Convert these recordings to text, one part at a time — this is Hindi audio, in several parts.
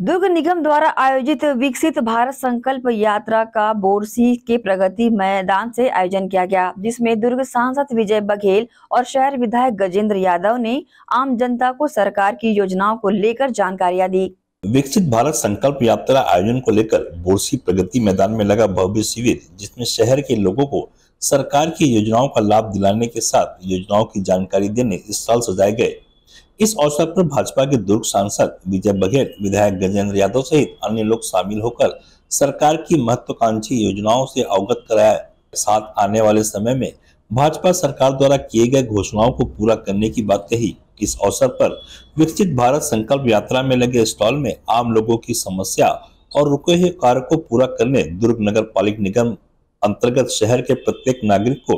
दुर्ग निगम द्वारा आयोजित विकसित भारत संकल्प यात्रा का बोरसी के प्रगति मैदान से आयोजन किया गया, जिसमें दुर्ग सांसद विजय बघेल और शहर विधायक गजेंद्र यादव ने आम जनता को सरकार की योजनाओं को लेकर जानकारियाँ दी। विकसित भारत संकल्प यात्रा आयोजन को लेकर बोरसी प्रगति मैदान में लगा भव्य शिविर, जिसमें शहर के लोगों को सरकार की योजनाओं का लाभ दिलाने के साथ योजनाओं की जानकारी देने इस साल सजाए गए। इस अवसर पर भाजपा के दुर्ग सांसद विजय बघेल, विधायक गजेंद्र यादव सहित अन्य लोग शामिल होकर सरकार की महत्वाकांक्षी योजनाओं से अवगत कराया। साथ आने वाले समय में भाजपा सरकार द्वारा किए गए घोषणाओं को पूरा करने की बात कही। इस अवसर पर विकसित भारत संकल्प यात्रा में लगे स्टॉल में आम लोगों की समस्या और रुके हुए कार्य को पूरा करने दुर्ग नगर पालिक निगम अंतर्गत शहर के प्रत्येक नागरिक को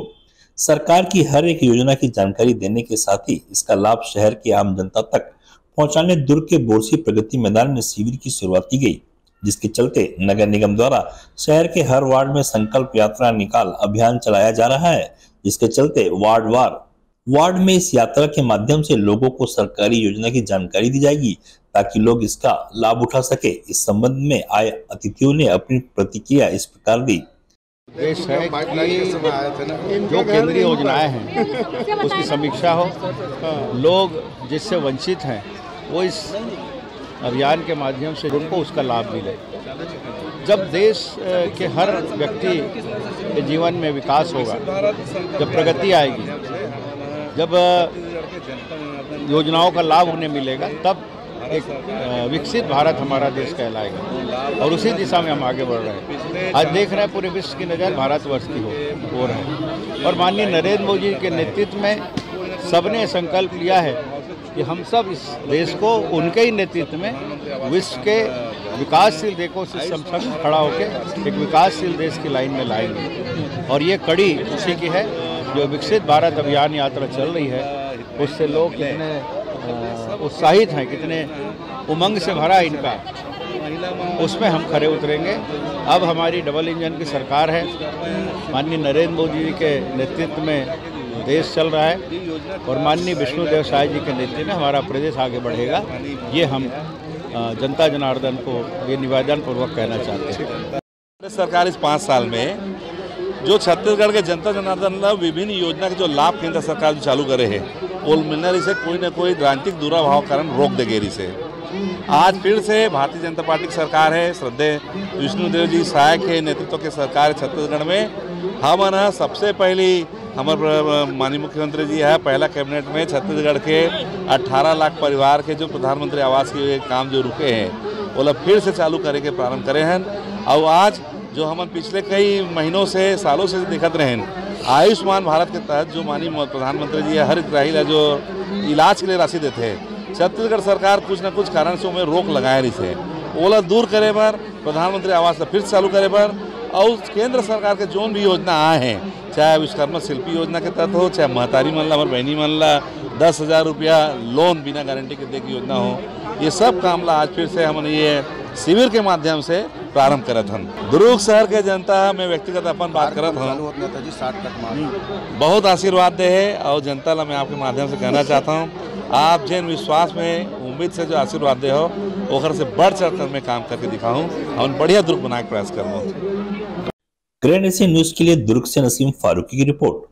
सरकार की हर एक योजना की जानकारी देने के साथ ही इसका लाभ शहर की आम जनता तक पहुँचाने दुर्ग के बोरसी प्रगति मैदान में शिविर की शुरुआत की गई, जिसके चलते नगर निगम द्वारा शहर के हर वार्ड में संकल्प यात्रा निकाल अभियान चलाया जा रहा है, जिसके चलते वार्ड वार, वार्ड में इस यात्रा के माध्यम से लोगों को सरकारी योजना की जानकारी दी जाएगी, ताकि लोग इसका लाभ उठा सके। इस संबंध में आए अतिथियों ने अपनी प्रतिक्रिया इस प्रकार दी। देश है कि जो केंद्रीय योजनाएँ हैं, उसकी समीक्षा हो। लोग जिससे वंचित हैं, वो इस अभियान के माध्यम से उनको उसका लाभ मिले। जब देश के हर व्यक्ति के जीवन में विकास होगा, जब प्रगति आएगी, जब योजनाओं का लाभ उन्हें मिलेगा, तब एक विकसित भारत हमारा देश कहलाएगा। और उसी दिशा में हम आगे बढ़ रहे हैं। आज देख रहे हैं पूरे विश्व की नज़र भारतवर्ष की हो हो रहे हैं। और माननीय नरेंद्र मोदी के नेतृत्व में सबने संकल्प लिया है कि हम सब इस देश को उनके ही नेतृत्व में विश्व के विकासशील देशों से समझ खड़ा होकर एक विकासशील देश की लाइन में लाएँगे। और ये कड़ी उसी की है, जो विकसित भारत अभियान यात्रा चल रही है, उससे लोग कितने उत्साहित हैं, कितने उमंग से भरा इनका। उसमें हम खड़े उतरेंगे। अब हमारी डबल इंजन की सरकार है। माननीय नरेंद्र मोदी जी के नेतृत्व में देश चल रहा है और माननीय विष्णुदेव साय जी के नेतृत्व में हमारा प्रदेश आगे बढ़ेगा। ये हम जनता जनार्दन को, ये निवेदन पूर्वक कहना चाहते हैं। सरकार इस पाँच साल में जो छत्तीसगढ़ के जनता जनार्दन विभिन्न योजना के जो लाभ केंद्र सरकार जो चालू करे है वो मिलने से कोई ना कोई राजनीतिक दुराभाव कारण रोक दे गेरी से। आज फिर से भारतीय जनता पार्टी की सरकार है, श्रद्धे विष्णुदेव जी सहायक के नेतृत्व के सरकार छत्तीसगढ़ में। हम सबसे पहली हमारे माननीय मुख्यमंत्री जी है, पहला कैबिनेट में छत्तीसगढ़ के 18 लाख परिवार के जो प्रधानमंत्री आवास के काम जो रुके हैं, वो लोग फिर से चालू करे के प्रारंभ करे हैं। और आज जो हम पिछले कई महीनों से, सालों से दिखत रहे आयुष्मान भारत के तहत जो मानी प्रधानमंत्री जी हर ग्राही जो इलाज के लिए राशि देते हैं। छत्तीसगढ़ सरकार कुछ न कुछ कारण से उन्हें रोक लगाए रही थे ओला दूर करे पर, प्रधानमंत्री आवास फिर चालू करे पर, और केंद्र सरकार के जो भी योजना आए हैं, चाहे विश्वकर्मा शिल्पी योजना के तहत हो, चाहे महतारी मन ला बहनी मन ला दस हज़ार रुपया लोन बिना गारंटी के दे की योजना हो, ये सब काम ला आज फिर से हमने ये शिविर के माध्यम से प्रारंभ करत हन। दुर्ग शहर के जनता में व्यक्तिगत अपन बात करत हन। बहुत आशीर्वाद दे है और जनता ला मैं आपके माध्यम से कहना चाहता हूँ आप जिन विश्वास में उम्मीद से जो आशीर्वाद दे हो ओखर से बढ़ चढ़ कर मैं काम करके दिखाऊँ और बढ़िया दुर्ग बनाए प्रयास करूँ ग्रैंड एशिया न्यूज़ के लिए दुर्ग से नसीम फारूकी की रिपोर्ट।